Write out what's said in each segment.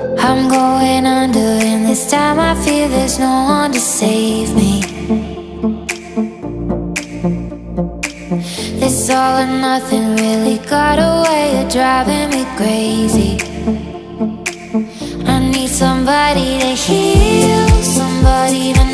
I'm going under and this time I feel there's no one to save me. This all or nothing really got a way of driving me crazy. I need somebody to heal, somebody to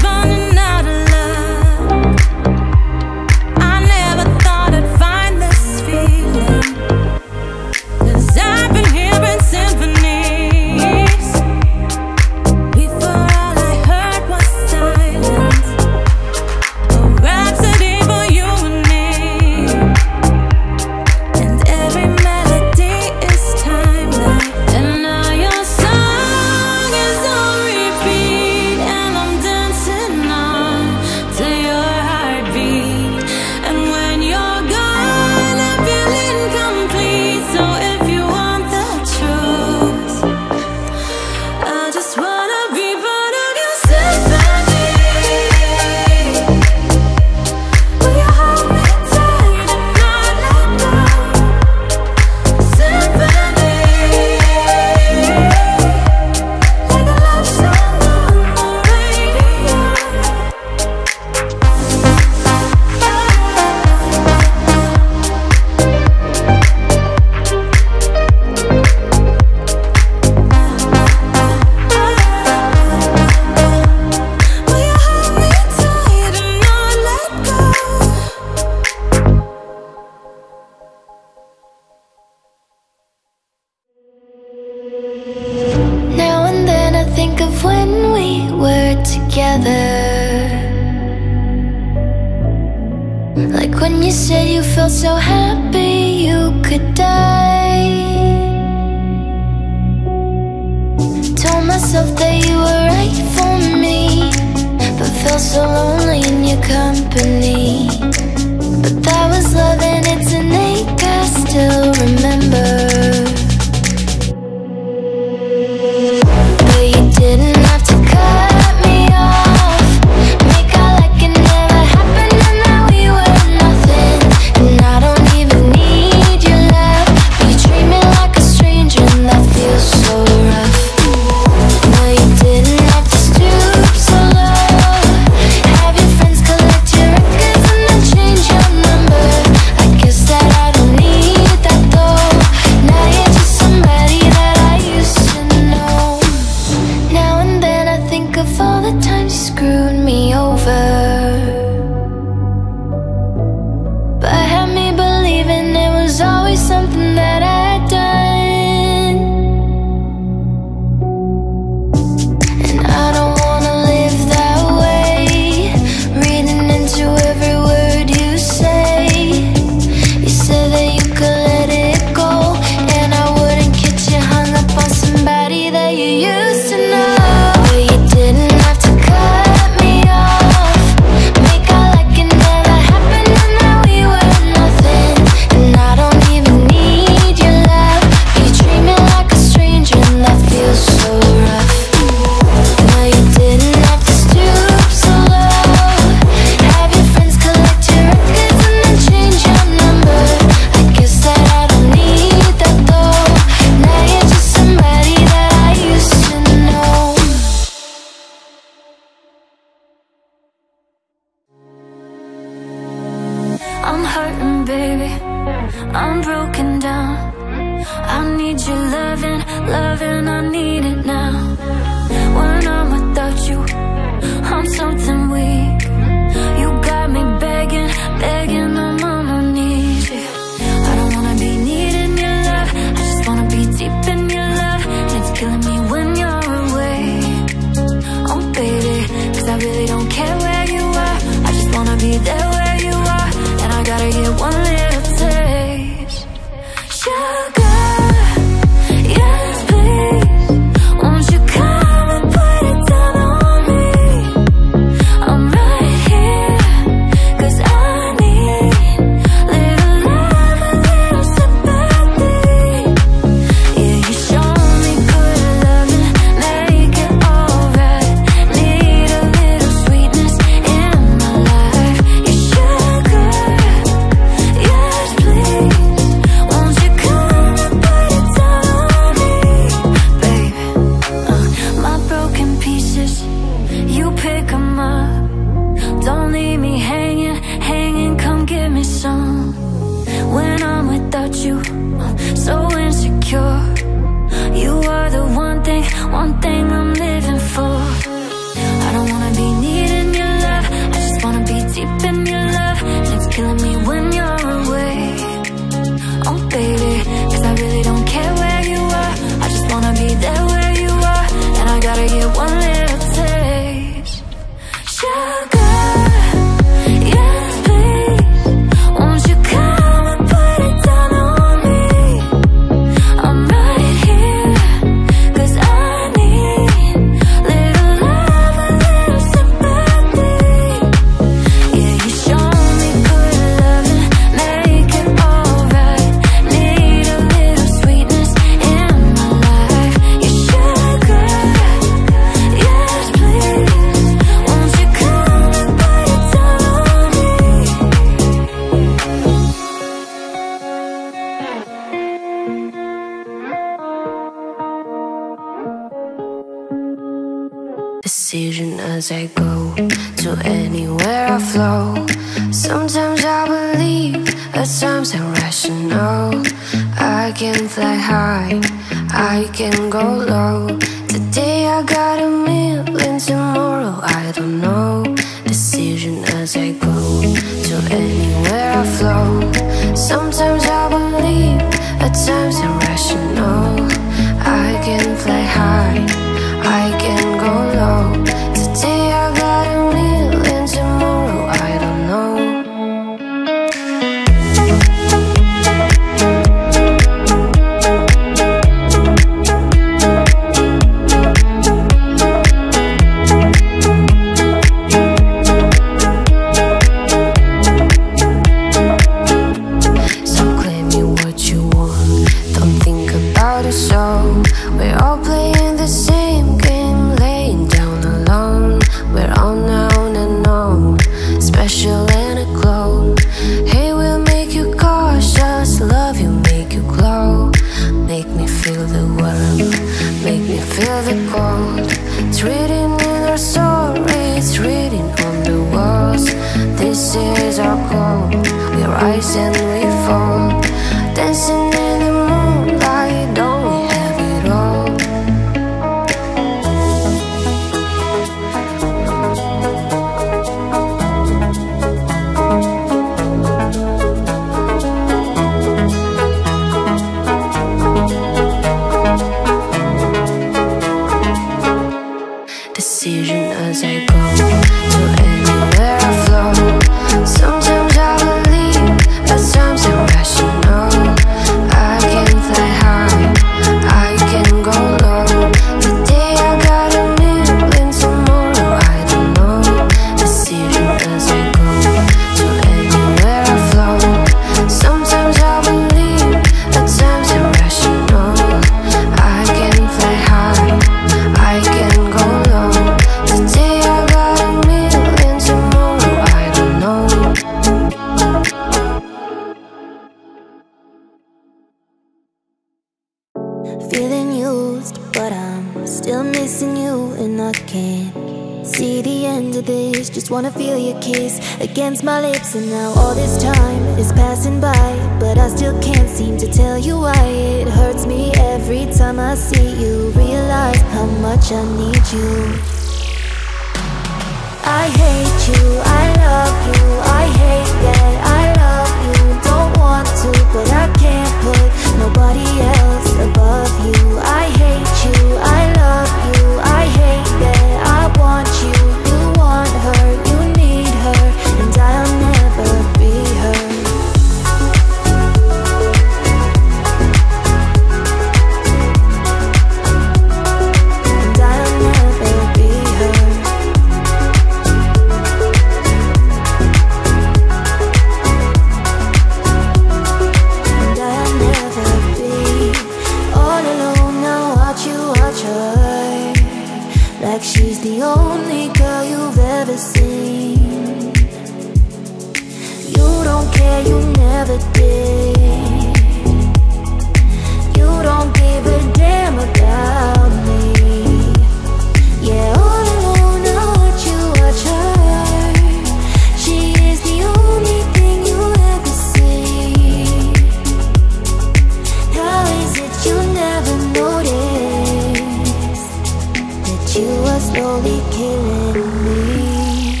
killing me.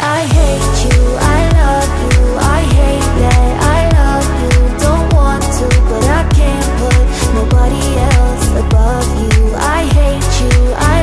I hate you, I love you, I hate that I love you. Don't want to, but I can't put nobody else above you. I hate you, I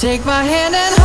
Take my hand and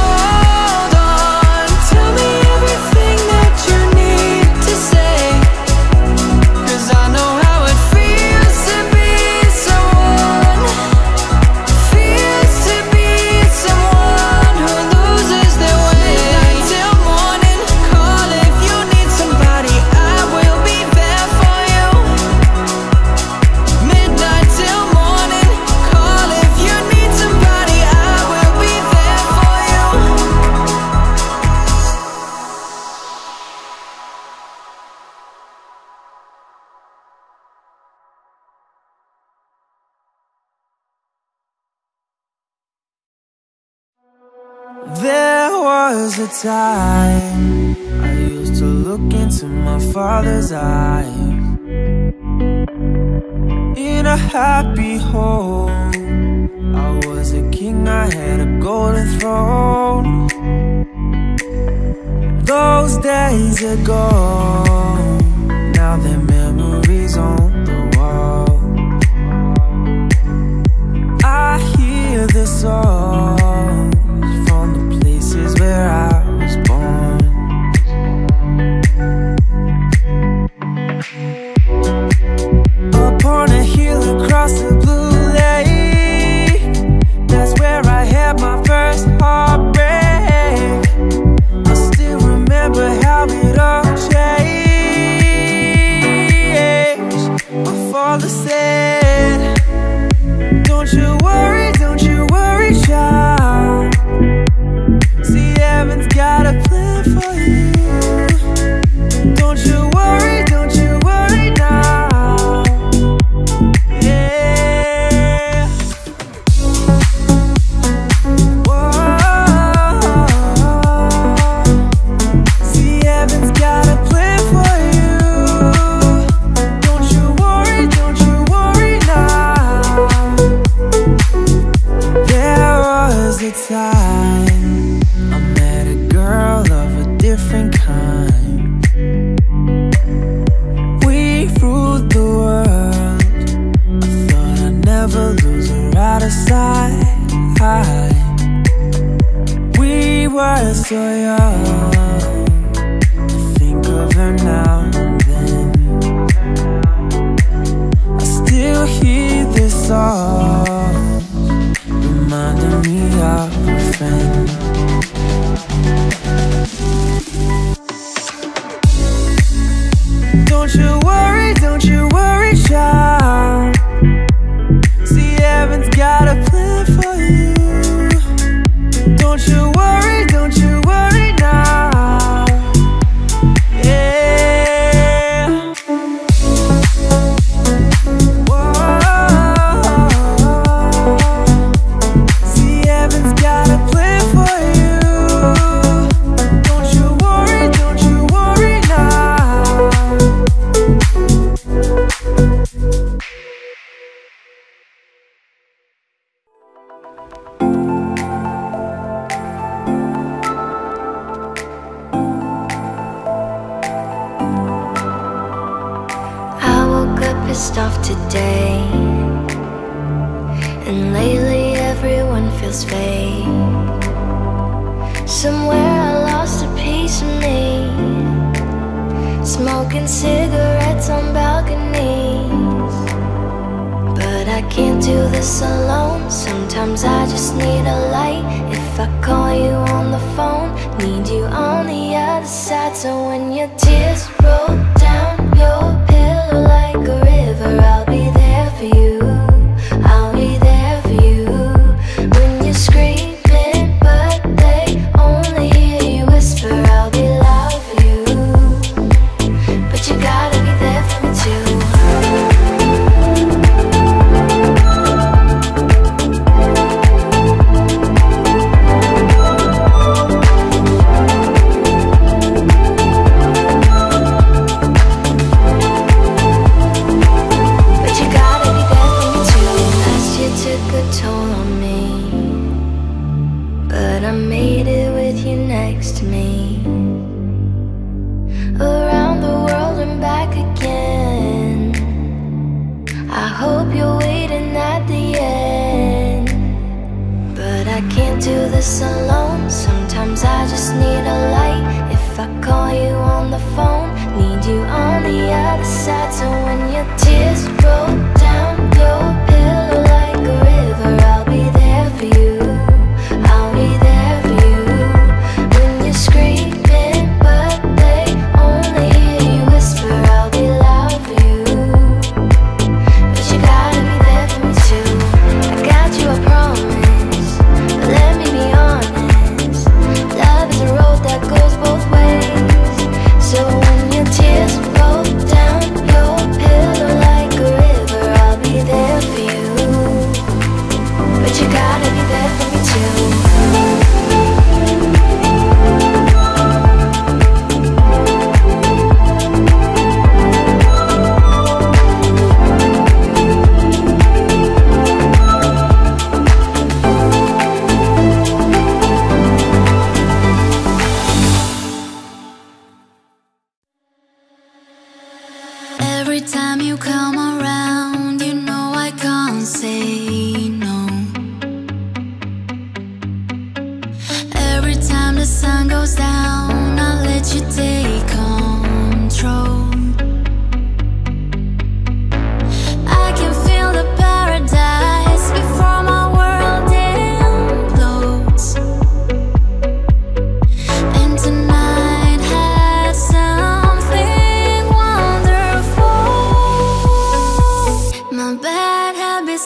time. I used to look into my father's eyes. In a happy home I was a king, I had a golden throne. Those days are gone. Now they're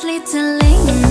bad habits lead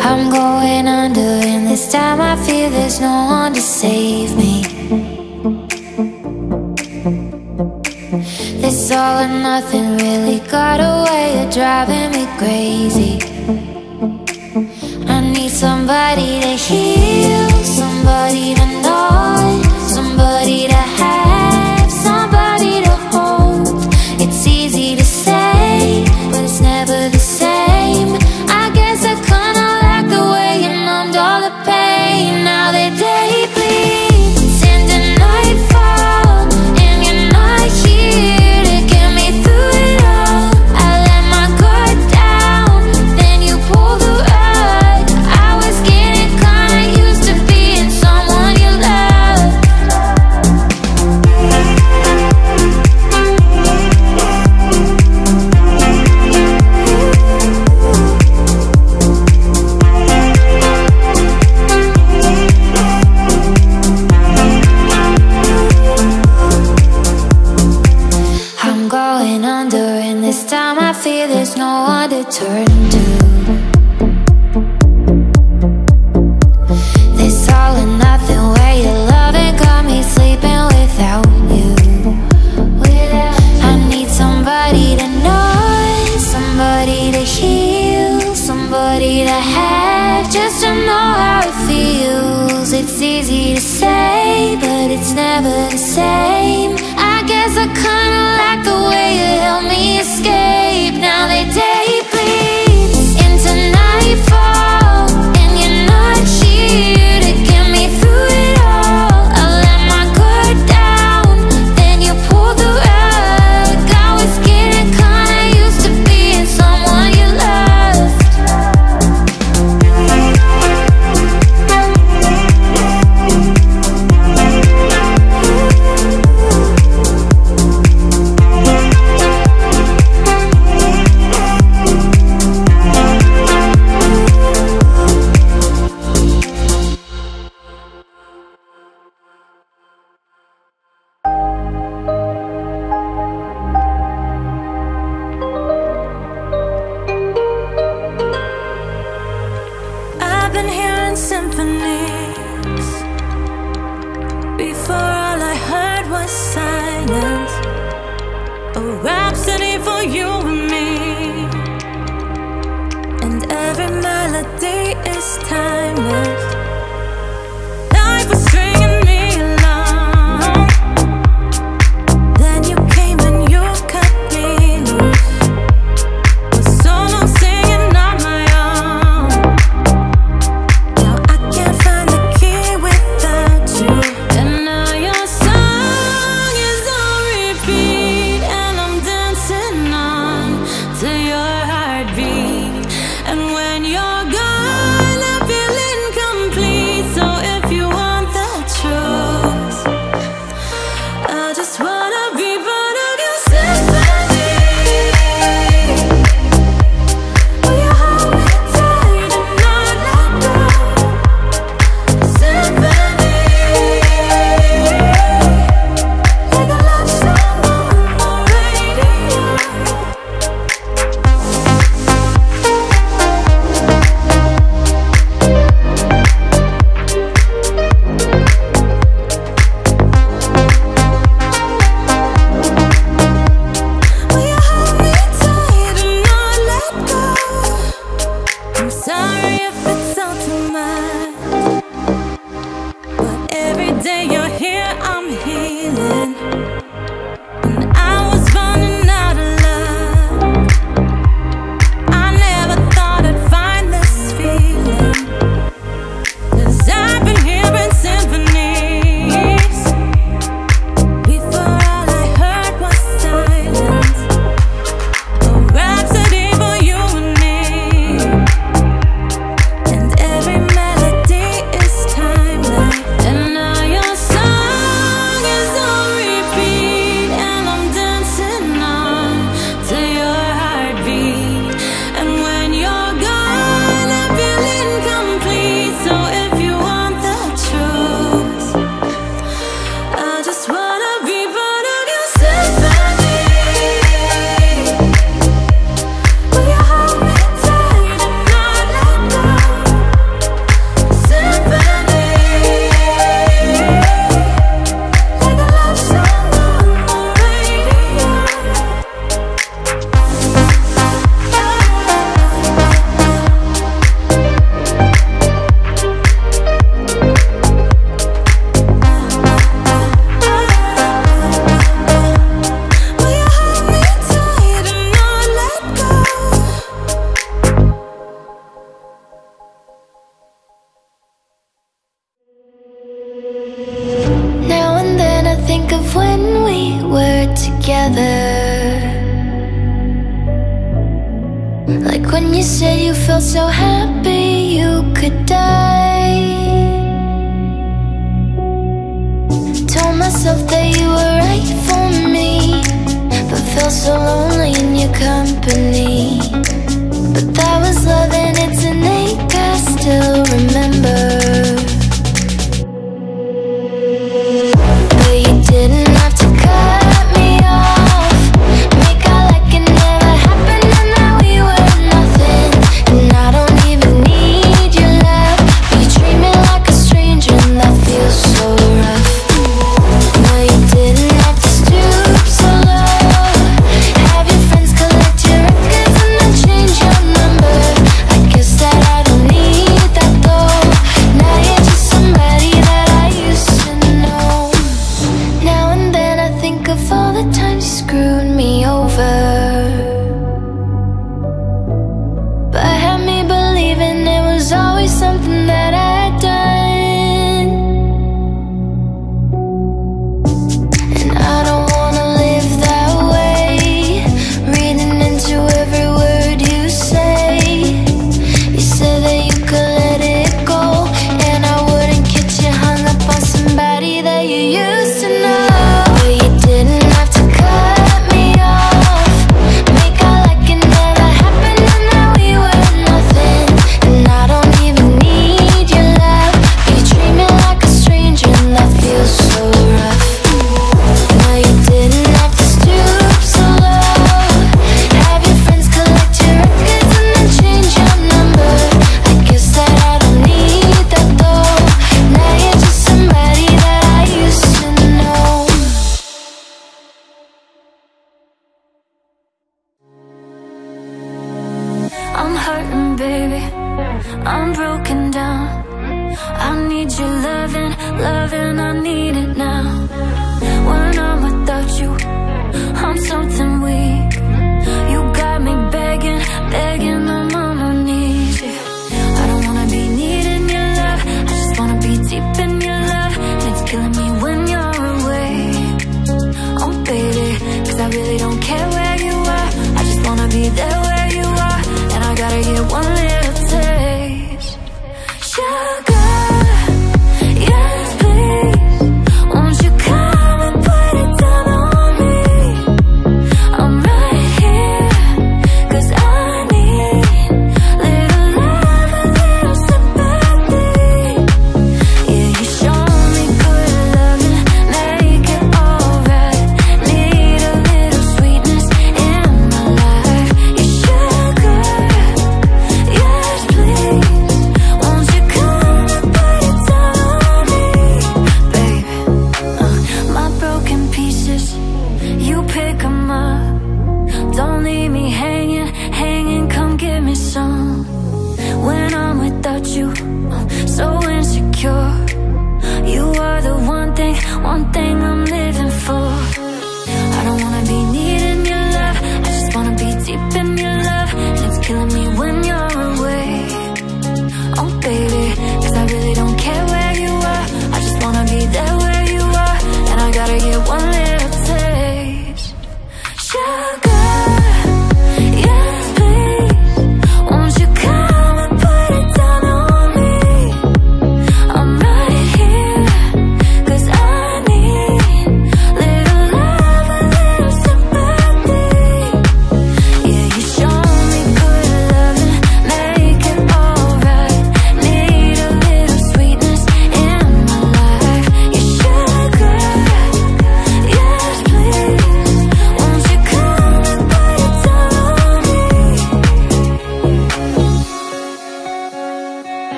I'm going under and this time I feel there's no one to save me. This all or nothing really got a way of driving me crazy. I need somebody to heal, somebody to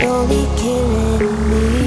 slowly killing me?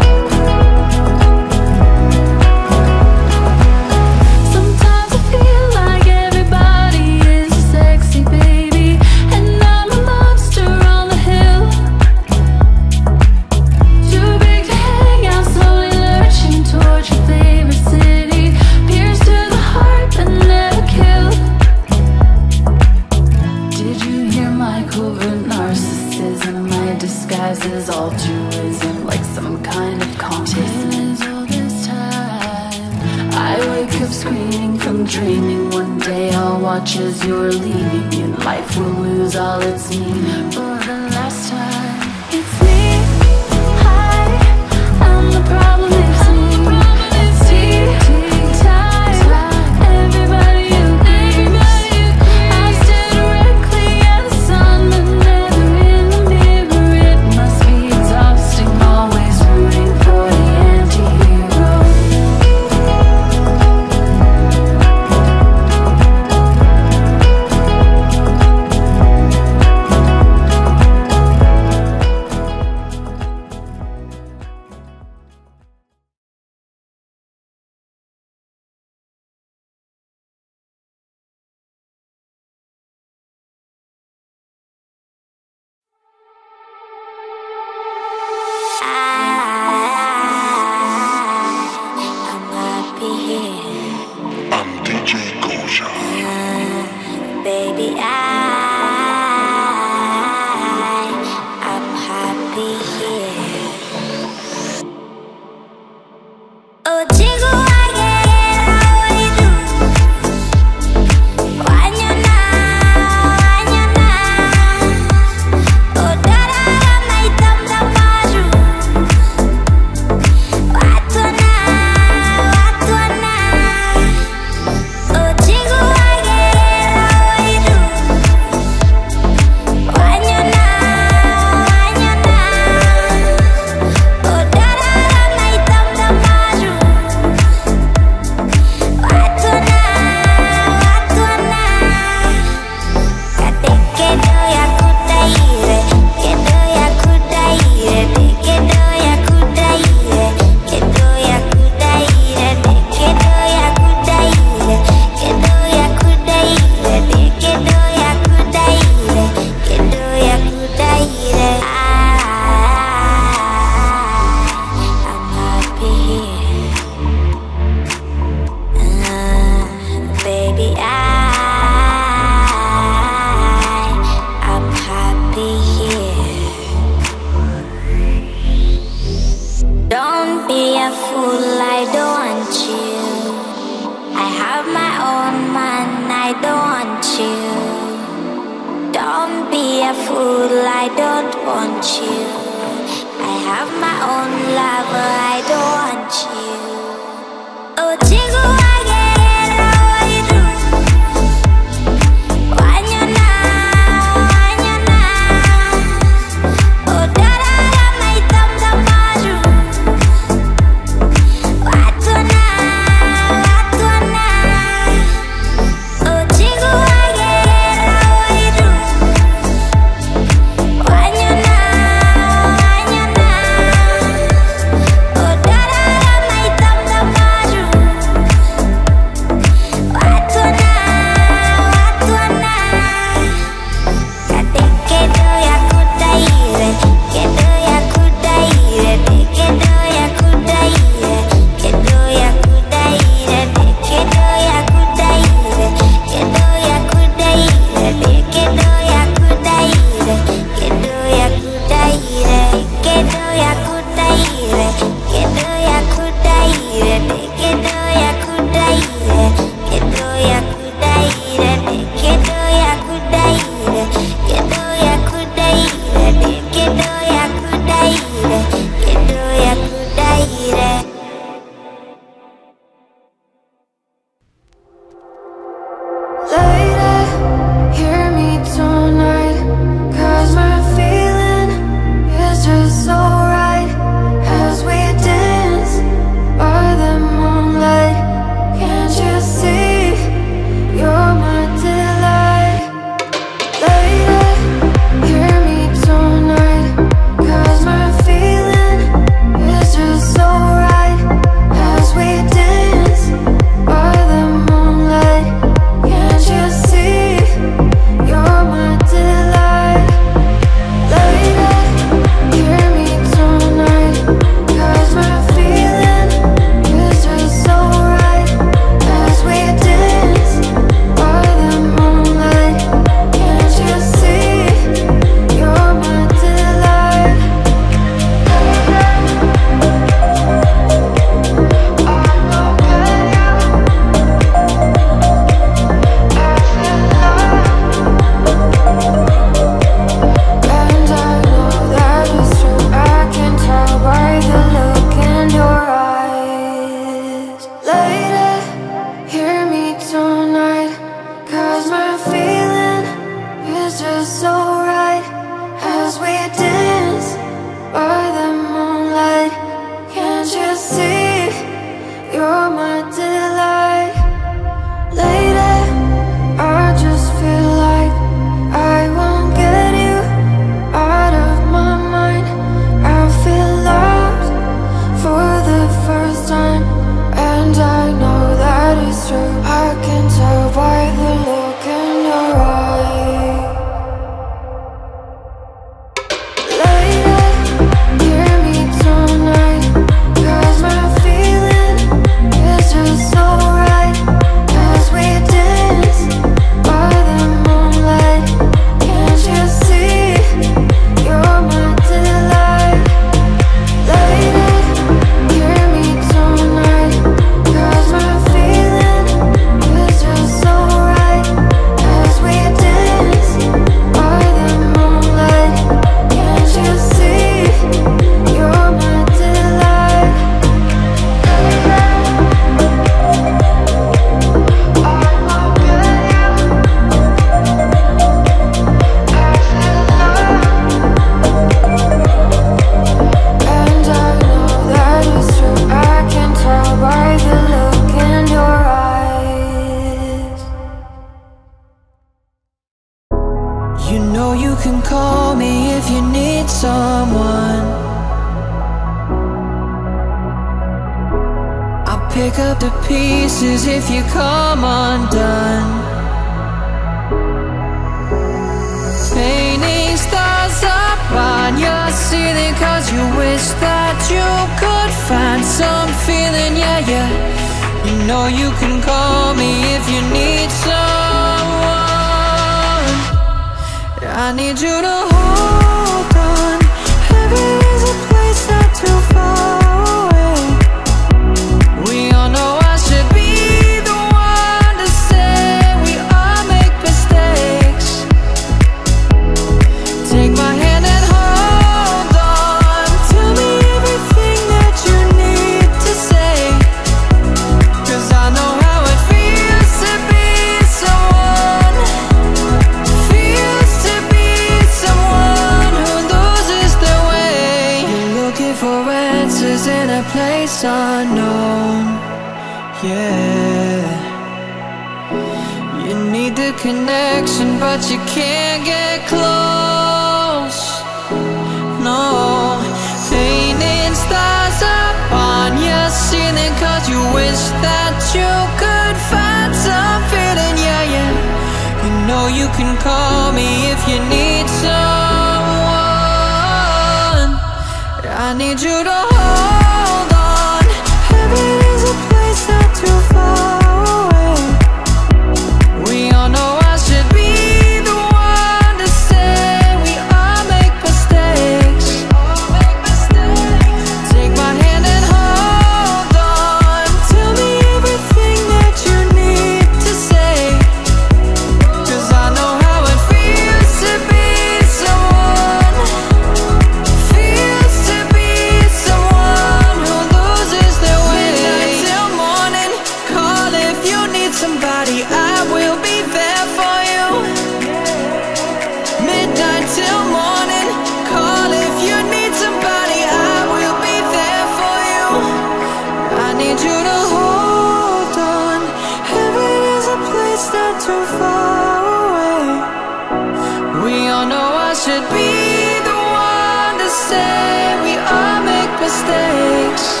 should be the one to say we all make mistakes.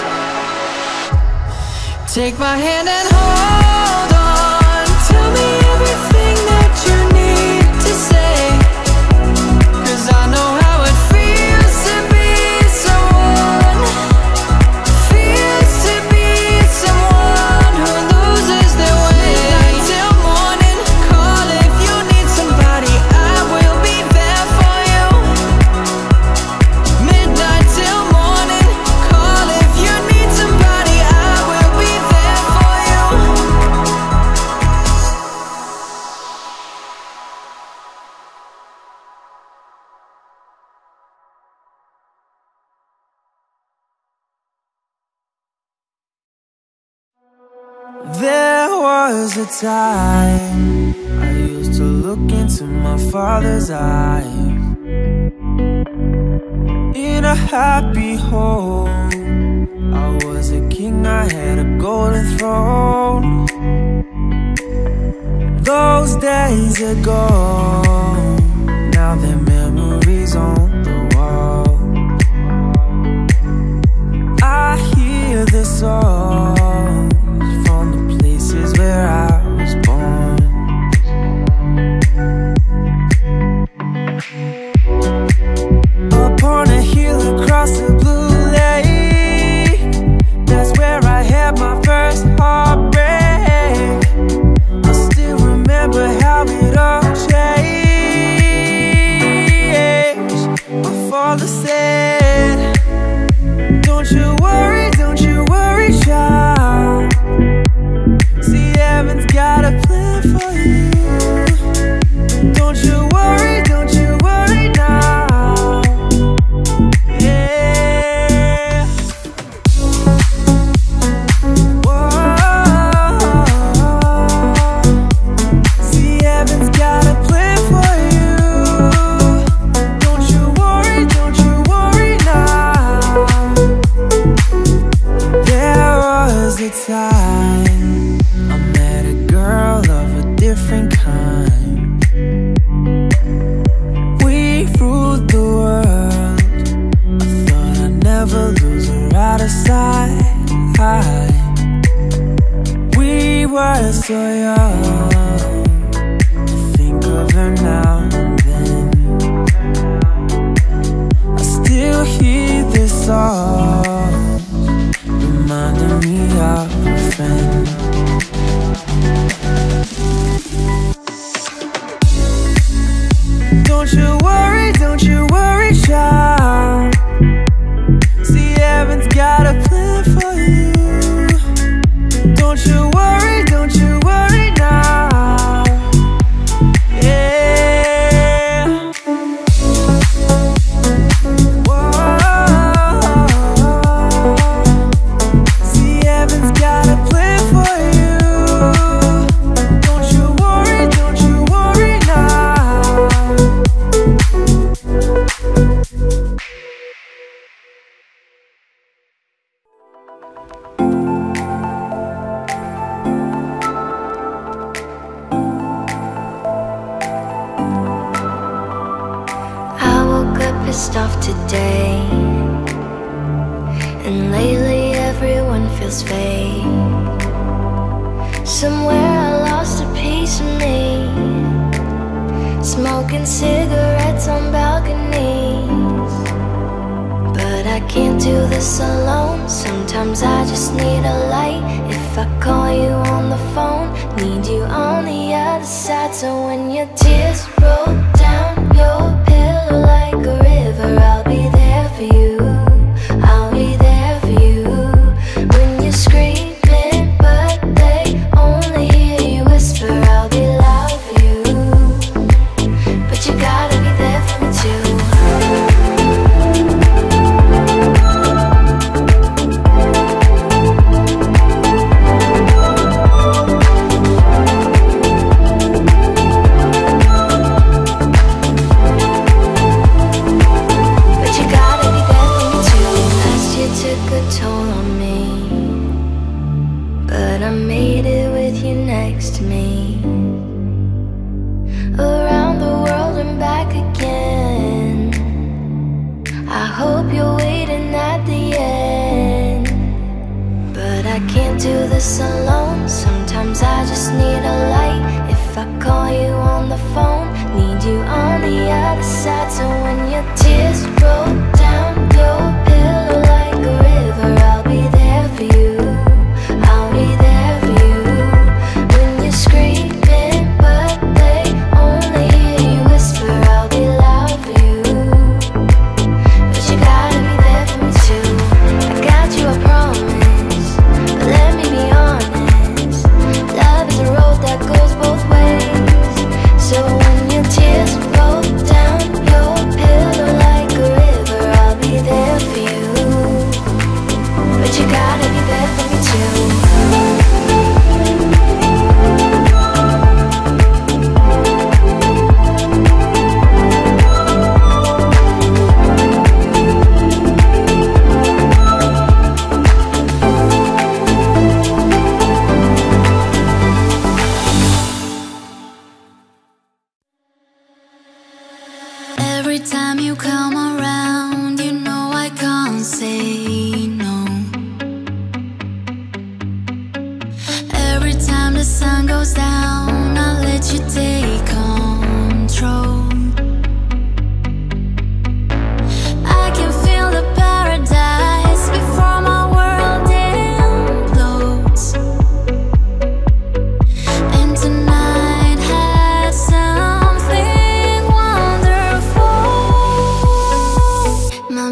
Take my hand and hold time. I used to look into my father's eyes. In a happy home I was a king, I had a golden throne. Those days ago Now they're memories on the wall. I hear the song. the blue lake That's where I had my first heartbreak. I still remember how it all changed. My father said Don't you worry, don't you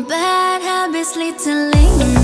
bad habits lead to lingering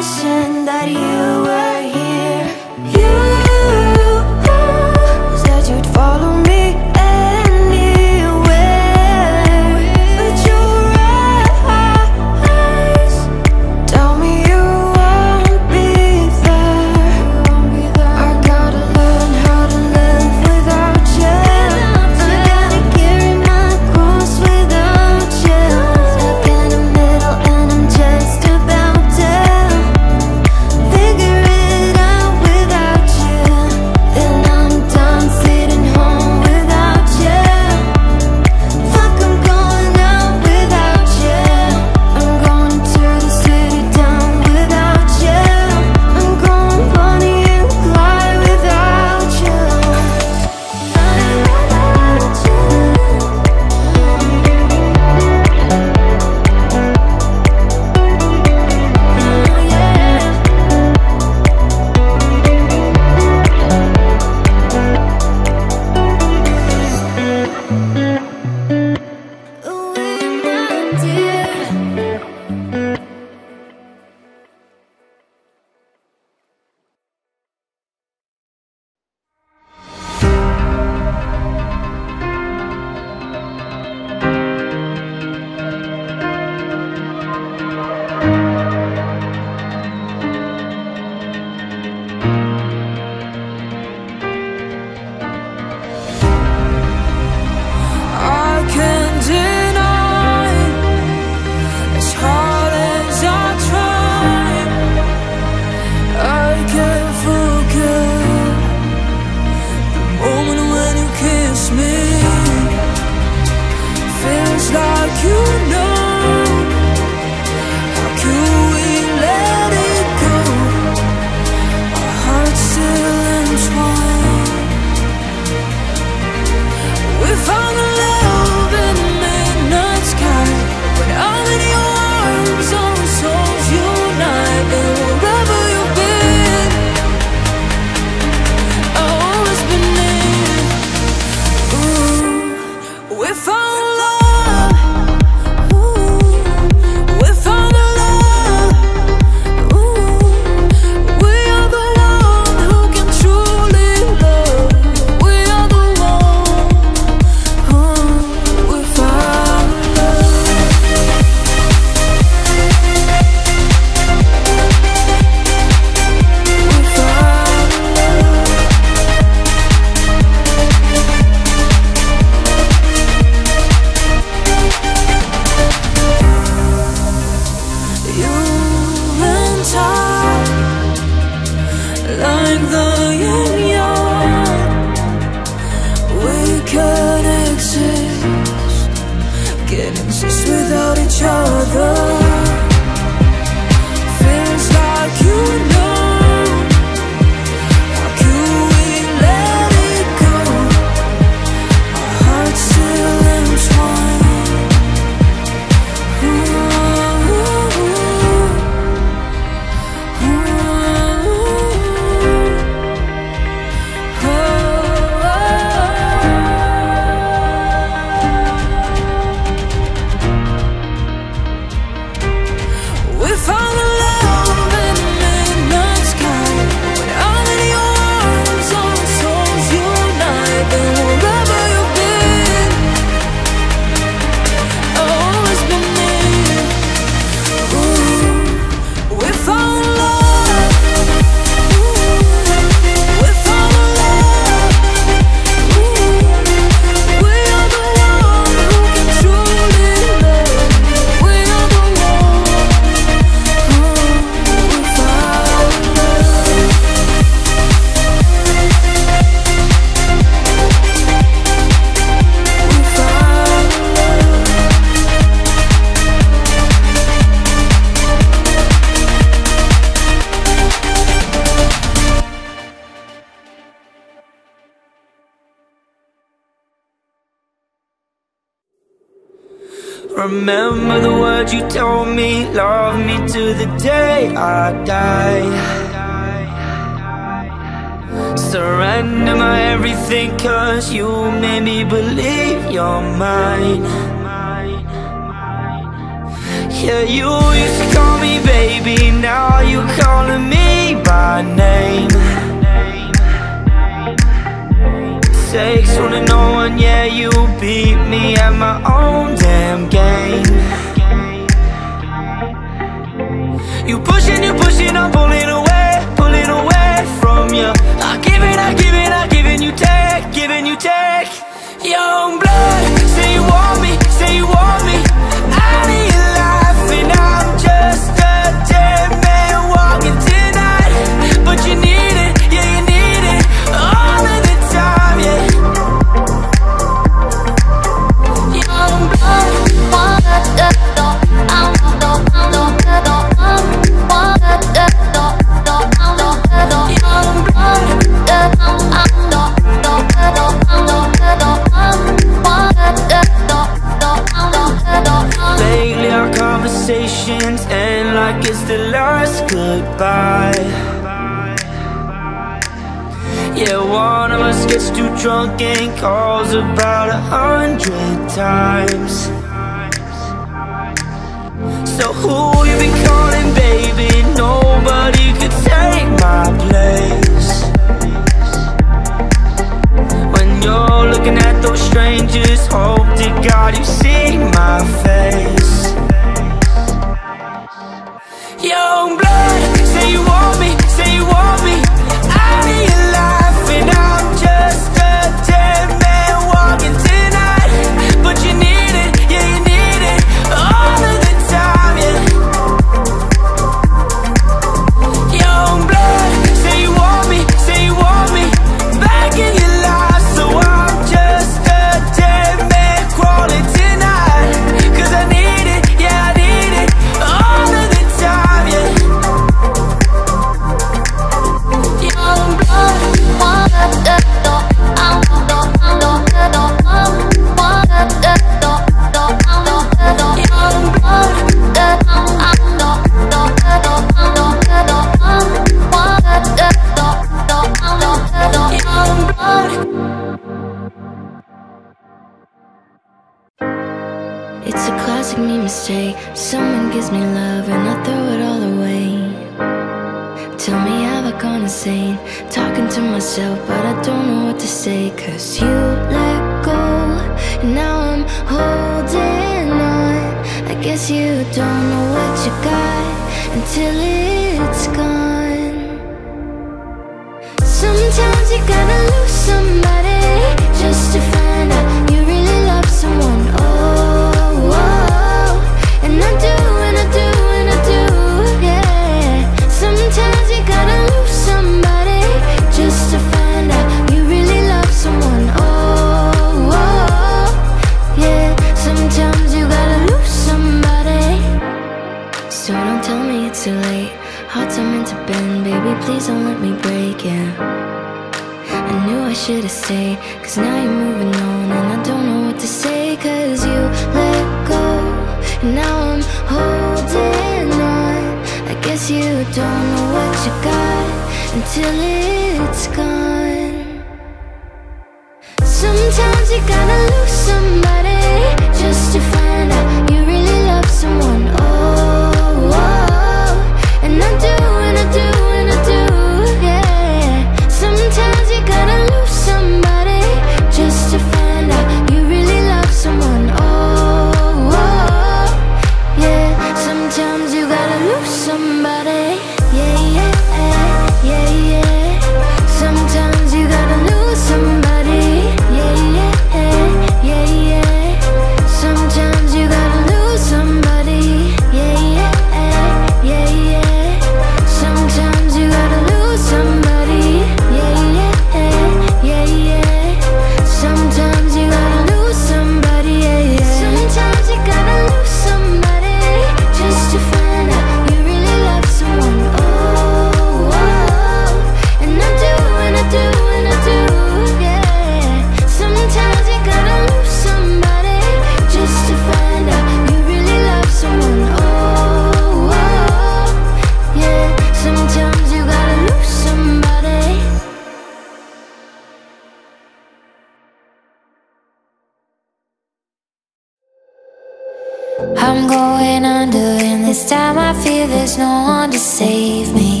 I'm going under, and this time I feel there's no one to save me.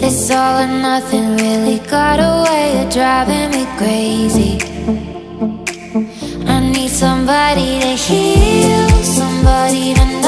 This all or nothing really got a way of driving me crazy. I need somebody to heal, somebody to.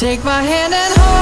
Take my hand and hold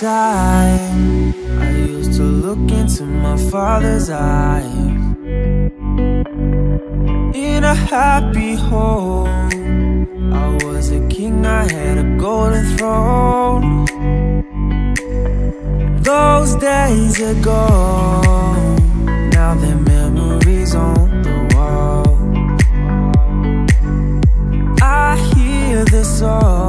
time. I used to look into my father's eyes. In a happy home I was a king, I had a golden throne. Those days ago Now they're memories on the wall. I hear the song.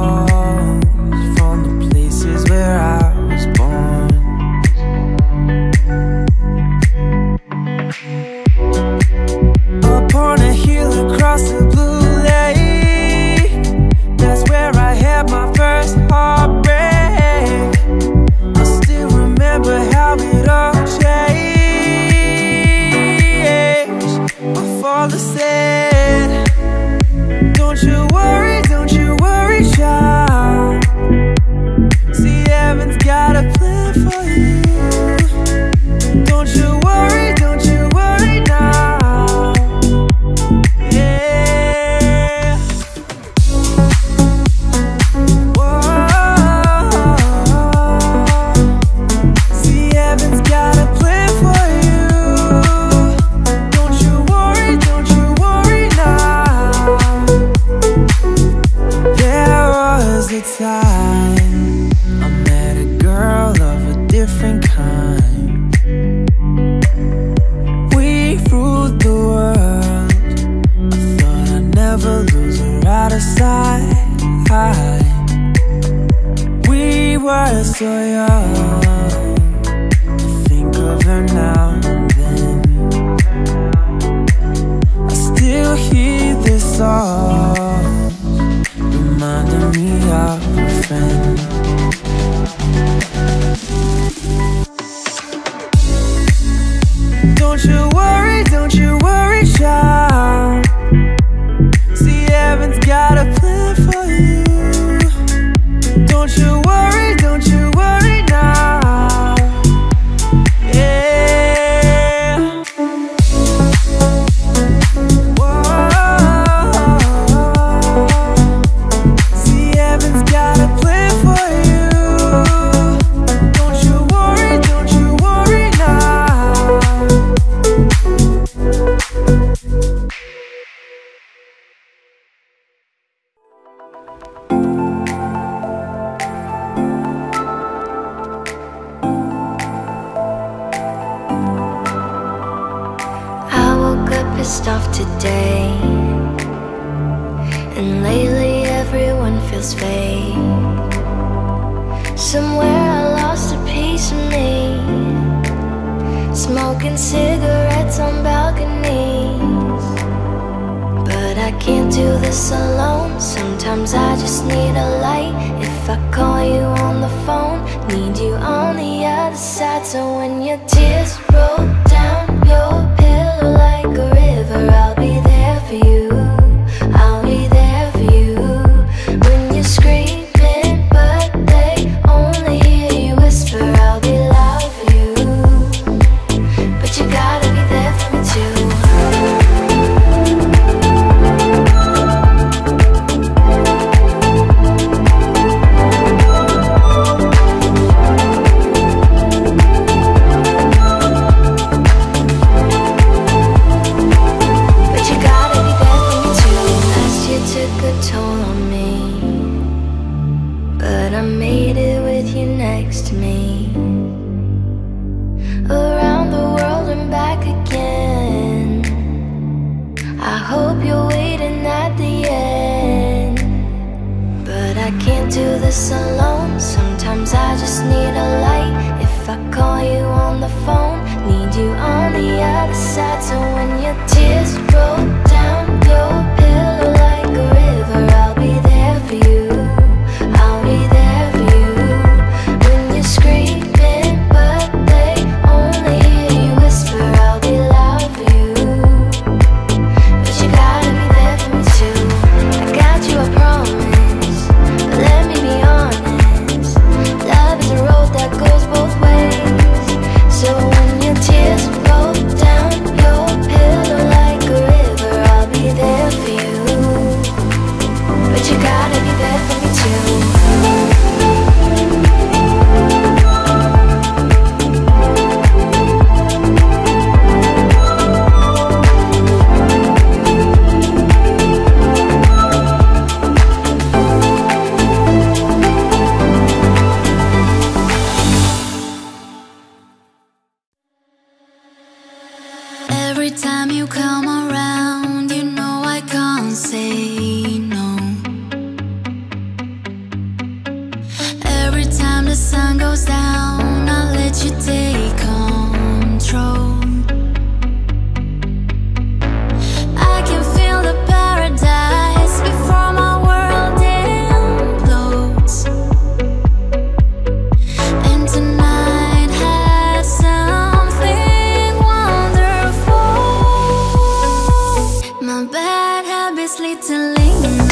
Bad habits lead to late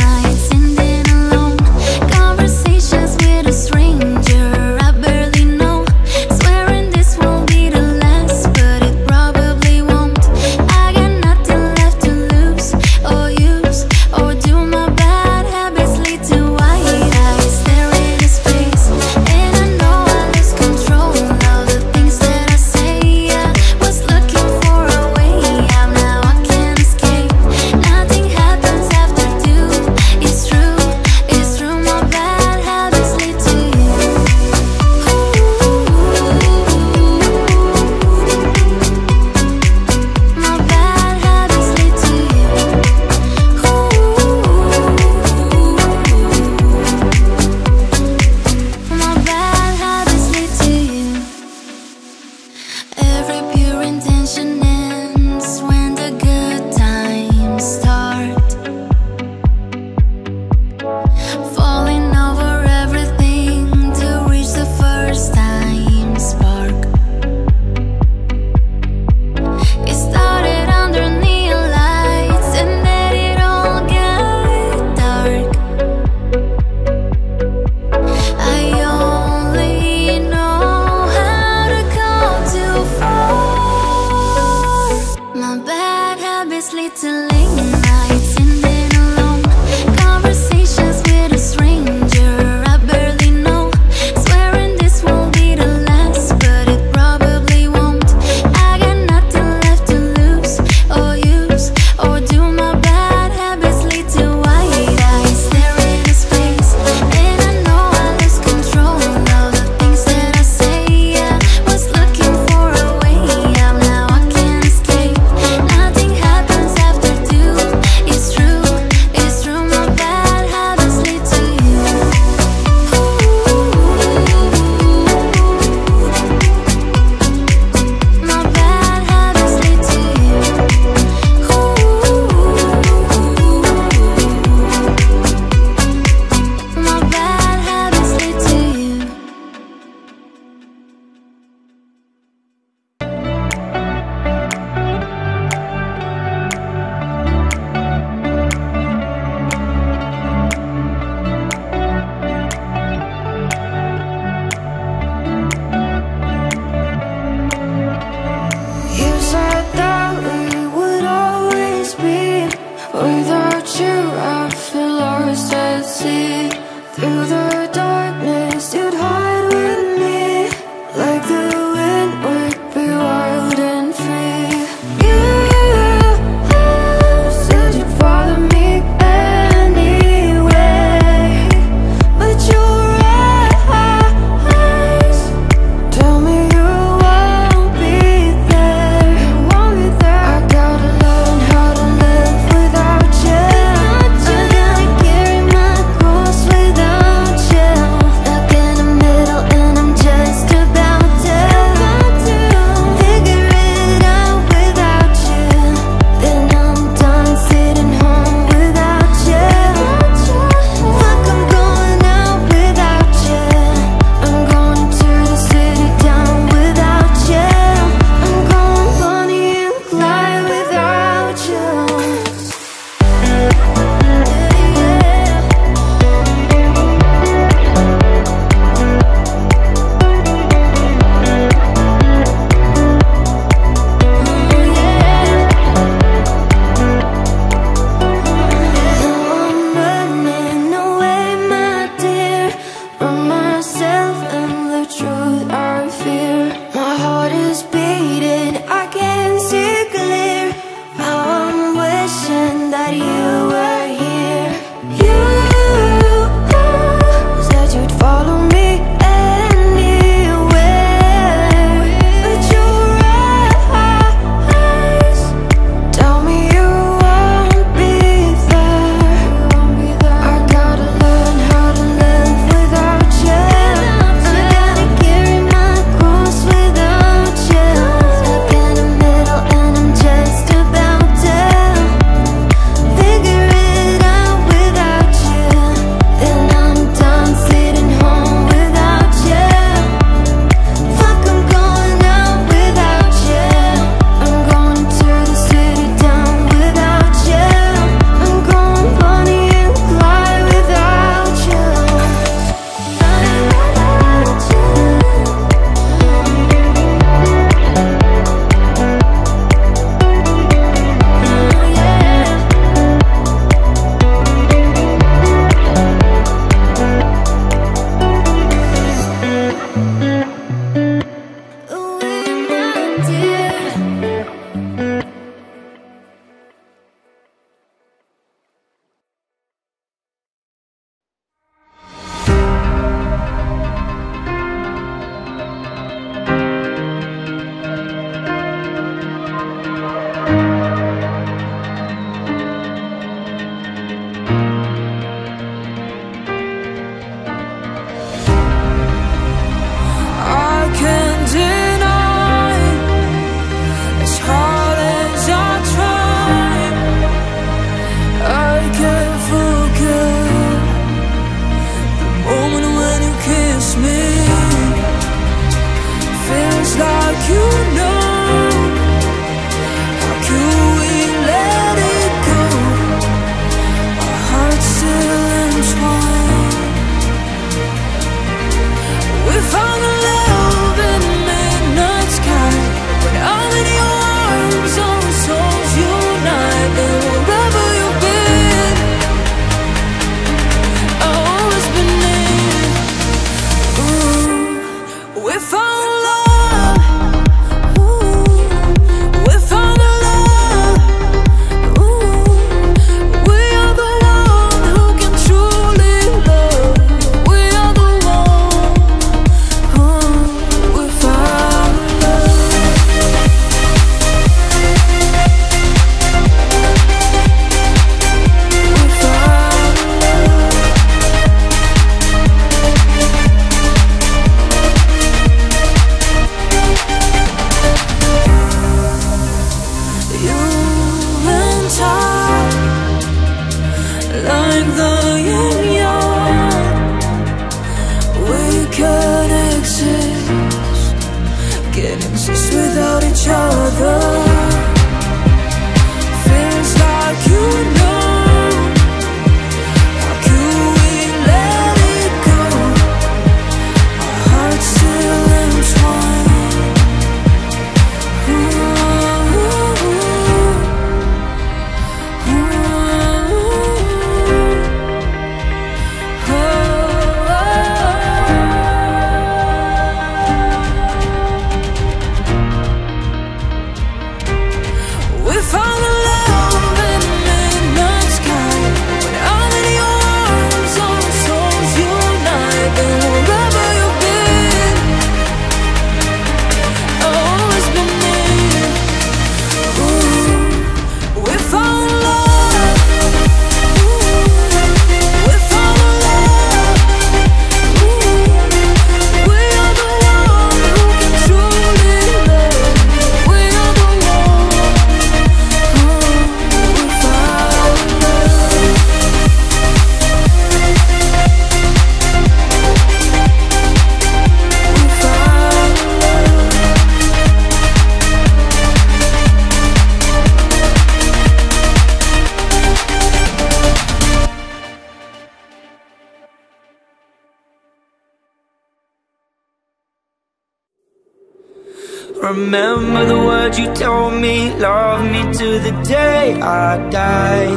to the day I die.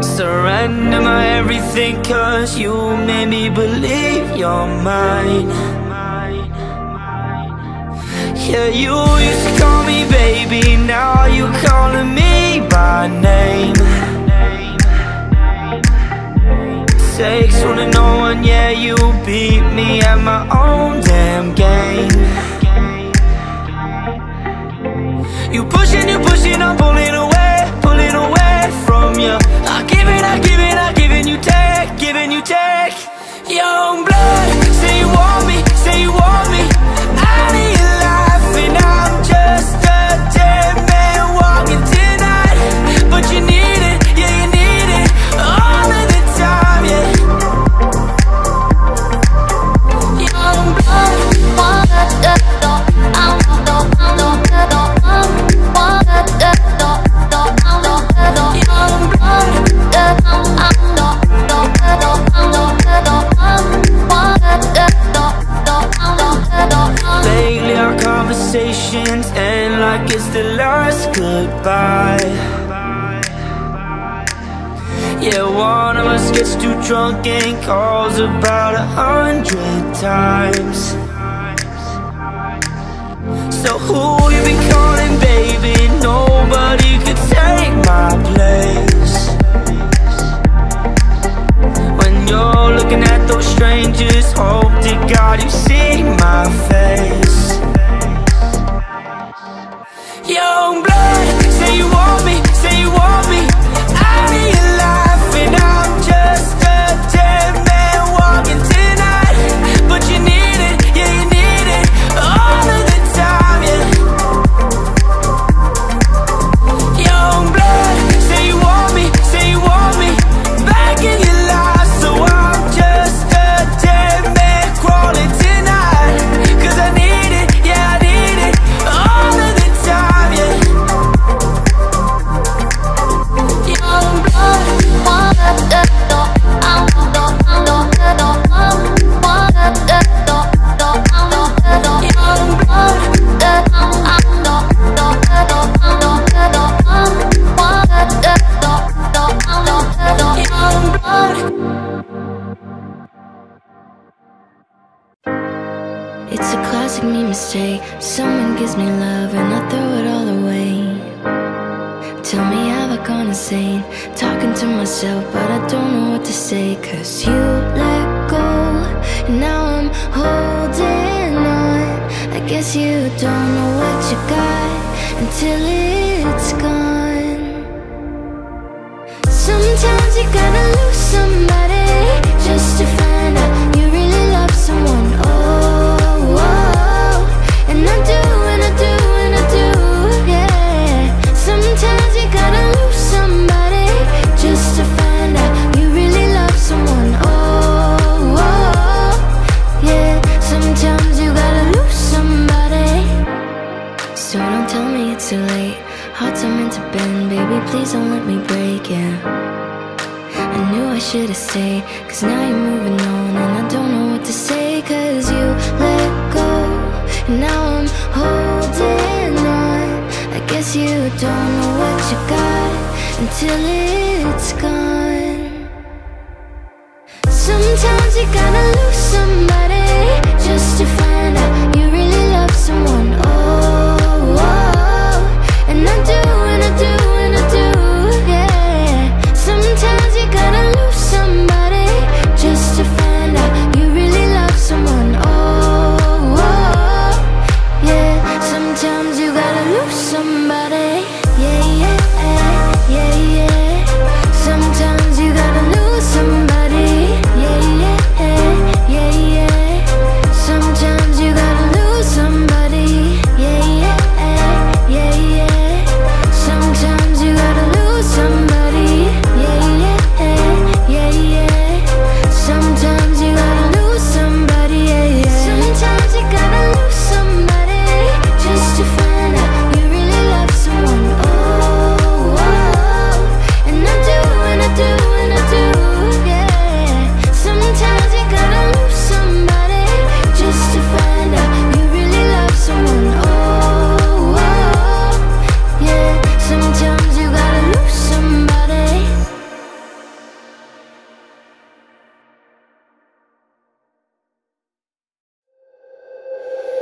Surrender my everything cause you made me believe you're mine. Yeah, you used to call me baby, now you calling me by name. Takes one to know one, yeah, you beat me at my own damn game. I'm pulling away, pulling away from you I give it, I give it, I give and you take, giving you take Young blood emotions end like it's the last goodbye. Yeah, one of us gets too drunk and calls about a hundred times. So who you be calling, baby? Nobody could take my place. When you're looking at those strangers Hope to God you see my face.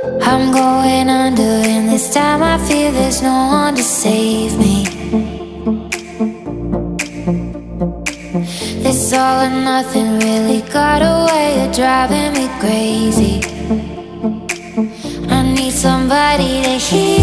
I'm going under, and this time I feel there's no one to save me. This all or nothing really got a way of driving me crazy. I need somebody to hear.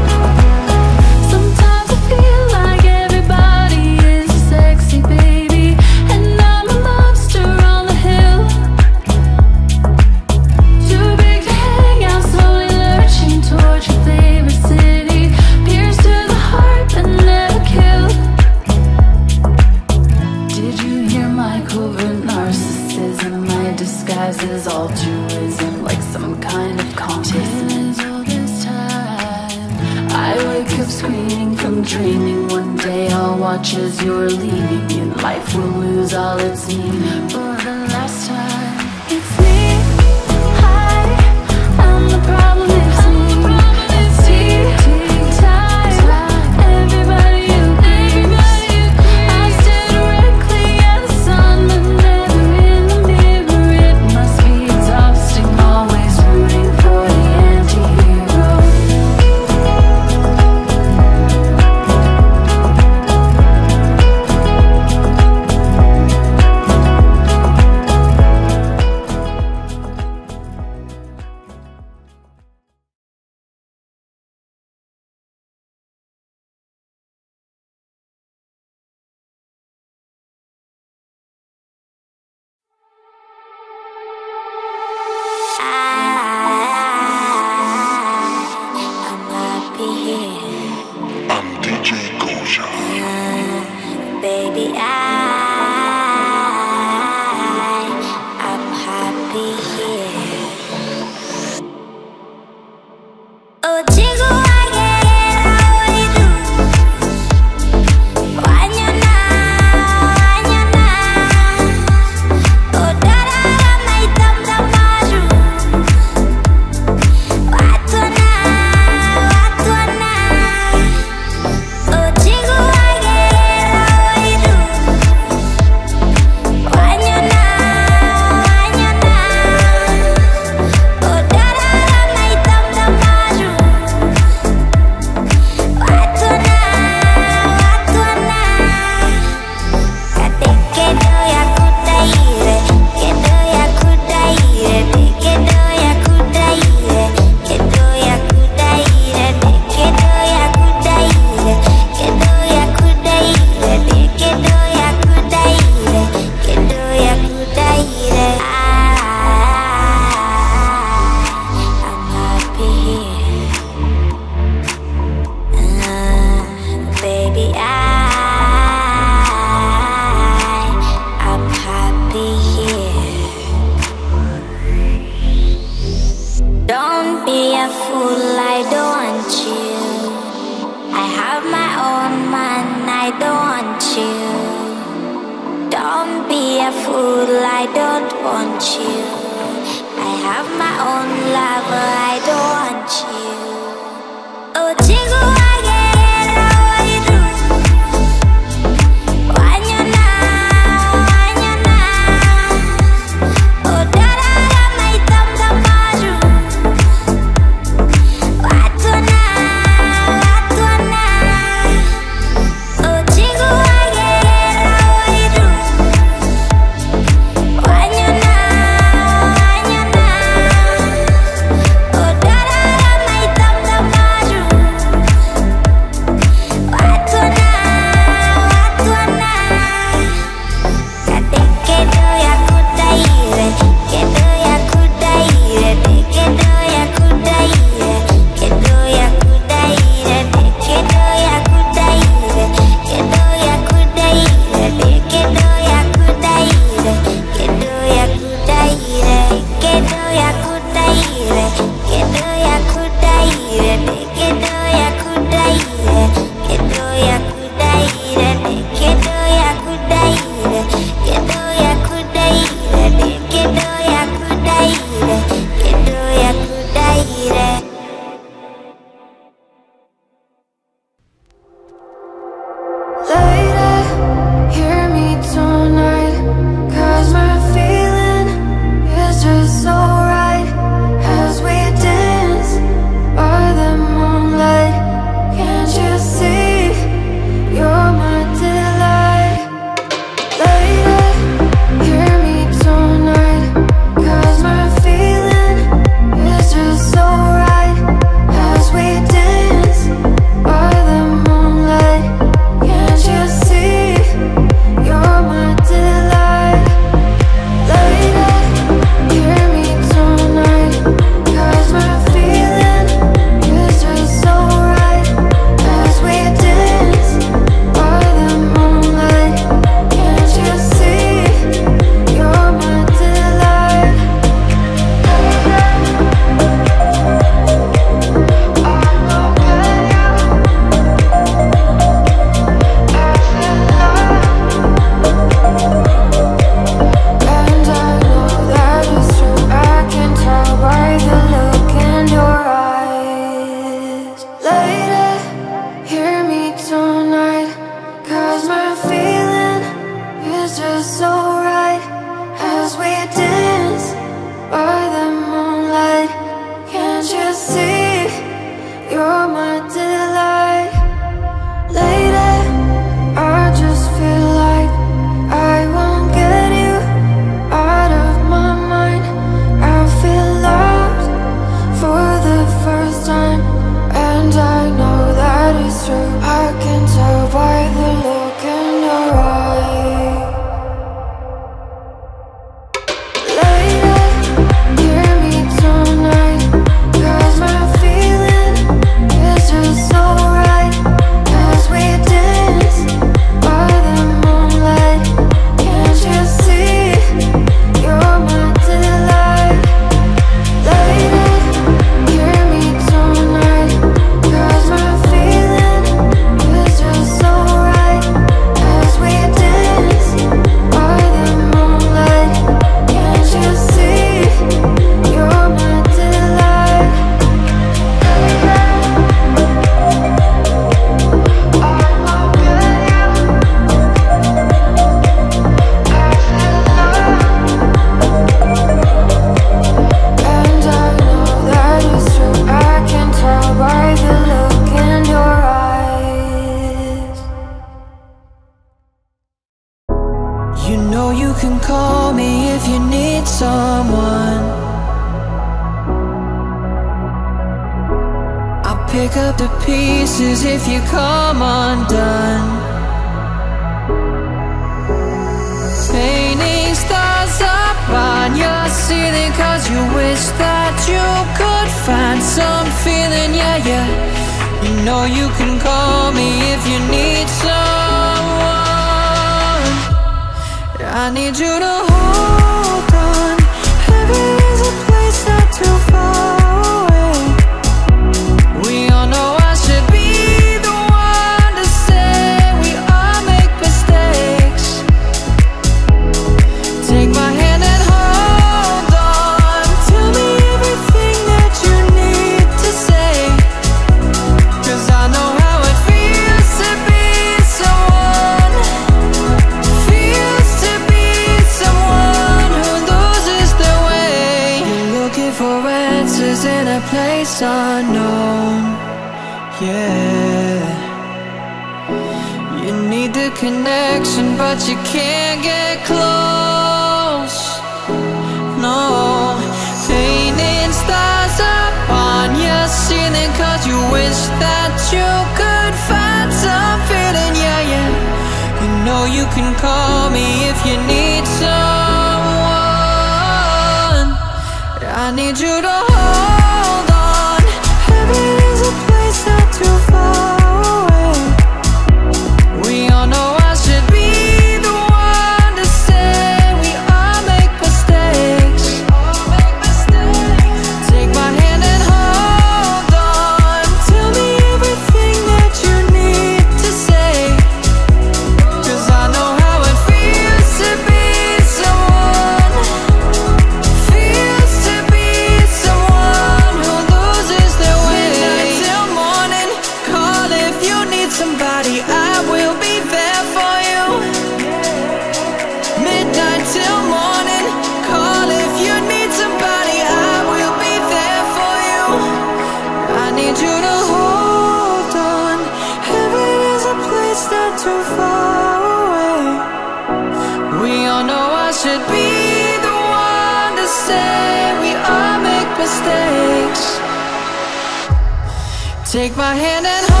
Take my hand and hold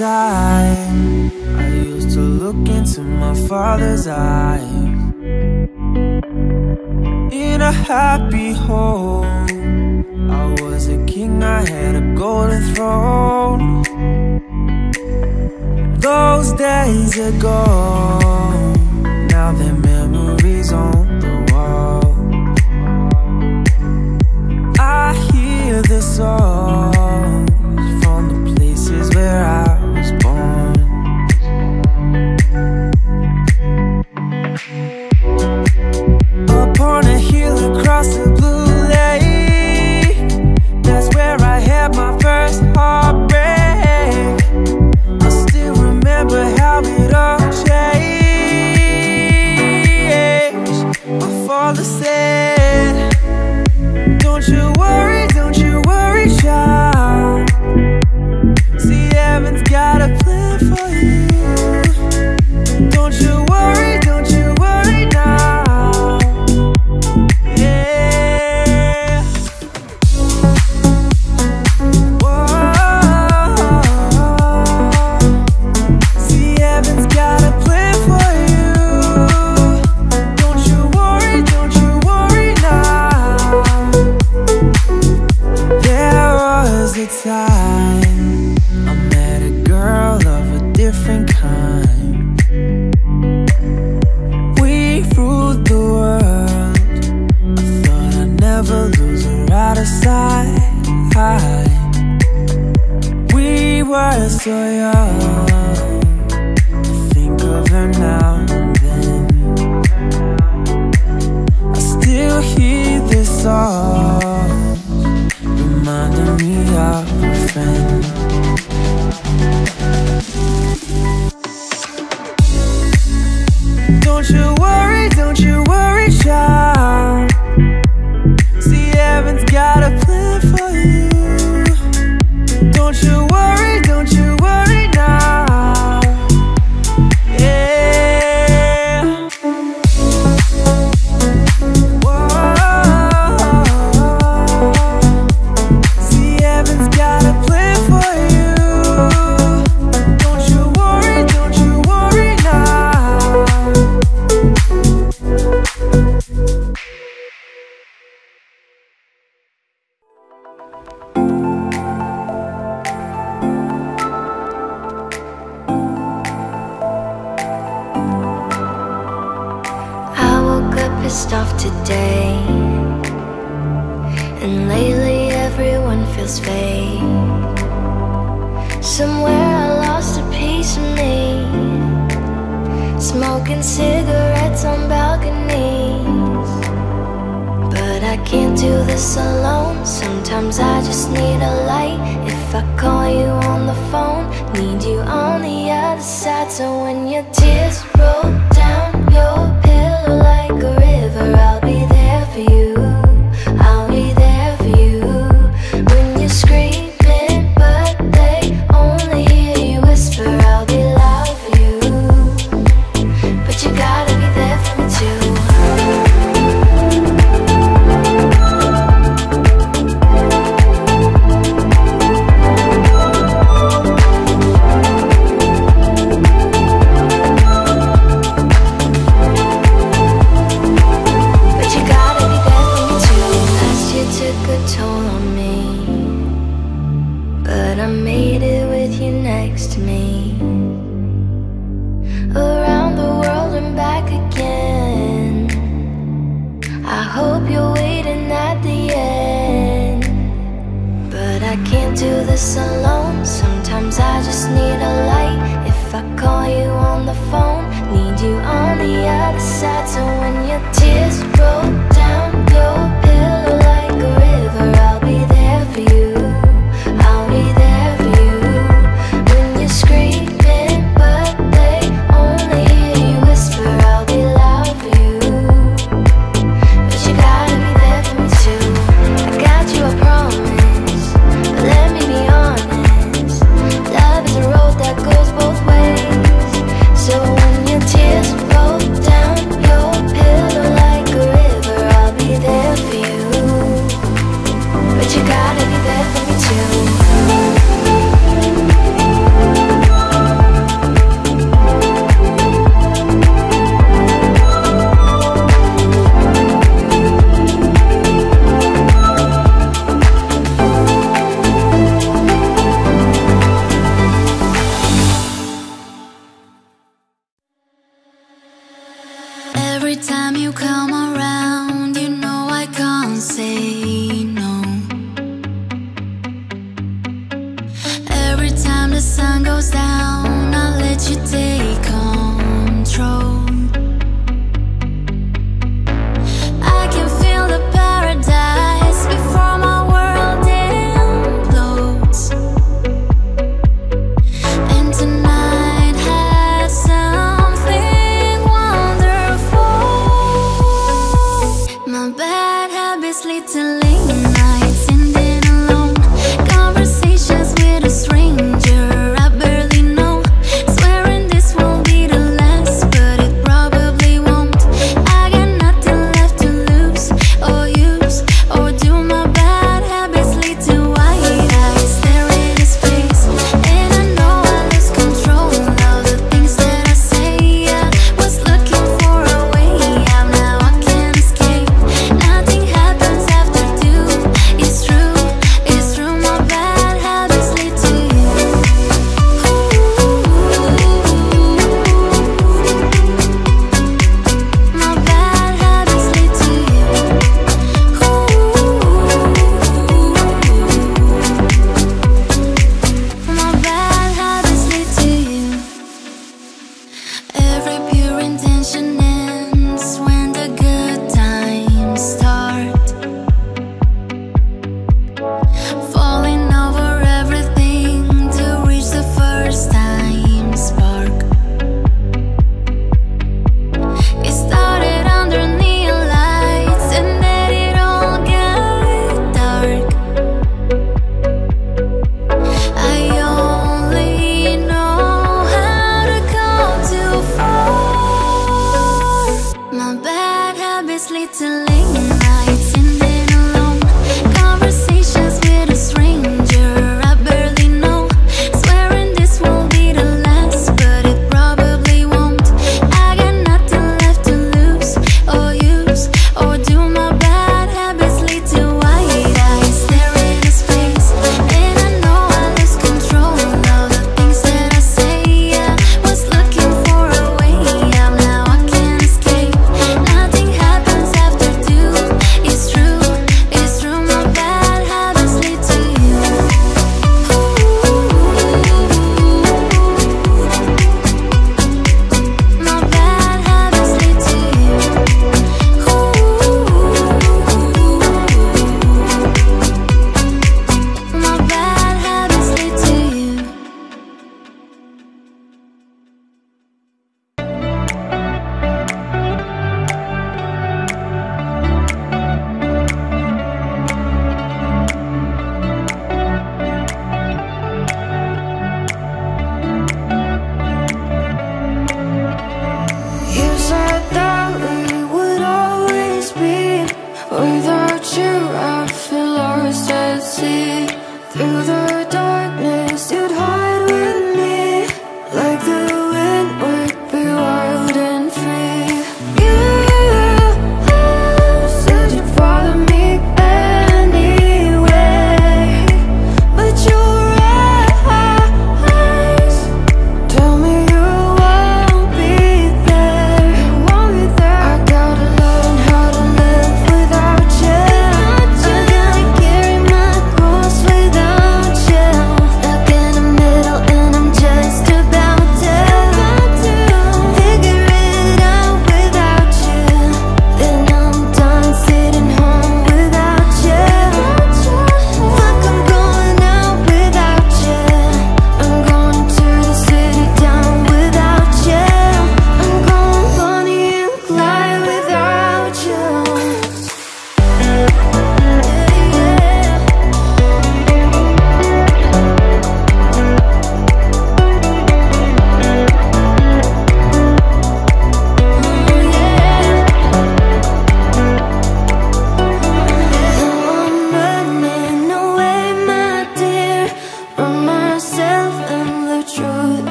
time. I used to look into my father's eyes. In a happy home I was a king, I had a golden throne. Those days ago Now the memories on the wall. I hear the song. all is said. Don't you worry. Bad habits lead to late nights